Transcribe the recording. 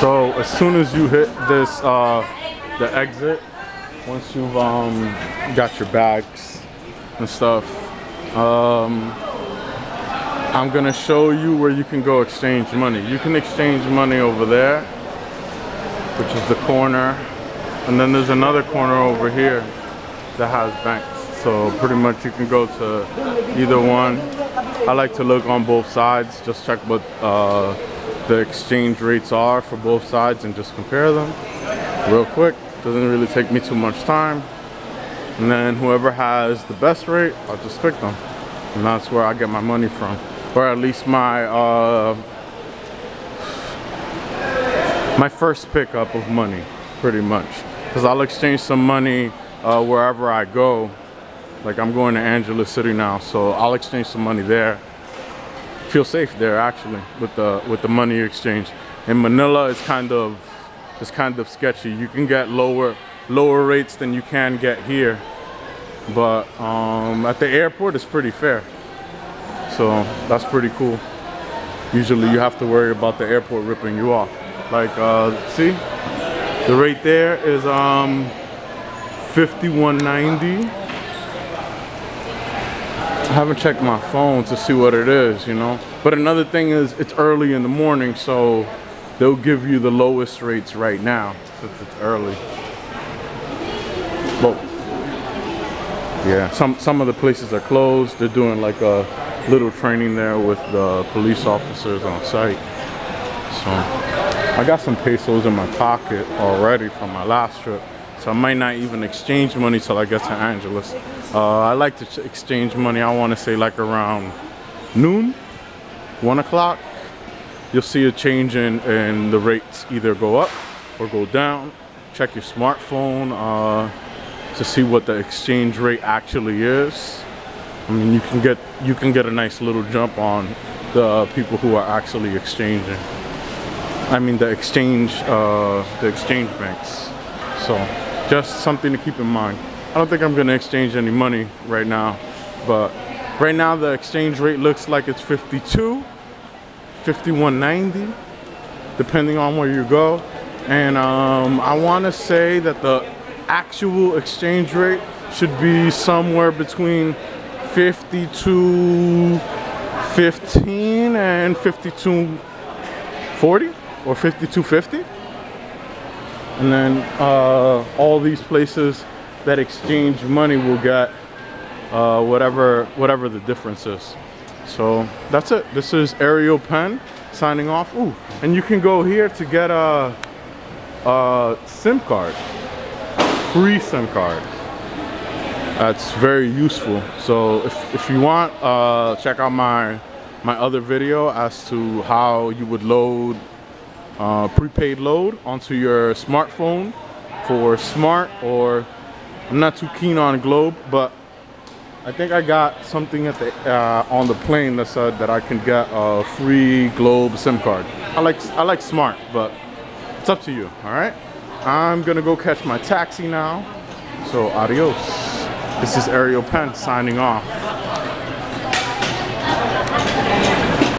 So as soon as you hit this, uh, the exit, once you've um, got your bags and stuff, um, I'm gonna show you where you can go exchange money. You can exchange money over there, which is the corner. And then there's another corner over here that has banks. So pretty much you can go to either one. I like to look on both sides, just check what uh, the exchange rates are for both sides and just compare them real quick. Doesn't really take me too much time. And then whoever has the best rate, I'll just pick them. And that's where I get my money from. Or at least my uh, my first pickup of money, pretty much. Because I'll exchange some money uh, wherever I go. Like I'm going to Angeles City now, so I'll exchange some money there. Feel safe there actually with the with the money exchange. In Manila, it's kind of it's kind of sketchy. You can get lower lower rates than you can get here, but um, at the airport, it's pretty fair. So that's pretty cool. Usually, you have to worry about the airport ripping you off. Like, uh, see, the rate there is um 51.90. Haven't checked my phone to see what it is, you know. But another thing is it's early in the morning, so they'll give you the lowest rates right now since it's early. But Yeah, some some of the places are closed. They're doing like a little training there with the police officers on site. So I got some pesos in my pocket already from my last trip. So I might not even exchange money till I get to Angeles. Uh, I like to exchange money, I want to say like around noon, one o'clock. You'll see a change in, in the rates either go up or go down. Check your smartphone uh, to see what the exchange rate actually is. I mean, you can get you can get a nice little jump on the people who are actually exchanging. I mean, the exchange uh, the exchange banks. So just something to keep in mind. I don't think I'm gonna exchange any money right now, but right now the exchange rate looks like it's 52, 51.90, depending on where you go. And um, I wanna say that the actual exchange rate should be somewhere between 52 15 and 52 40 or 5250 and then uh, all these places that exchange money will get uh, whatever whatever the difference is. So that's it. This is Aerial Penn signing off. Ooh, and you can go here to get a, a SIM card free SIM card. That's very useful. So if, if you want uh, check out my my other video as to how you would load uh, prepaid load onto your smartphone for smart or I'm not too keen on Globe, but I think I got something at the uh, on the plane that said that I can get a free Globe SIM card. I like I like smart, but it's up to you. All right, I'm gonna go catch my taxi now. So adios. This is Aerial Penn signing off.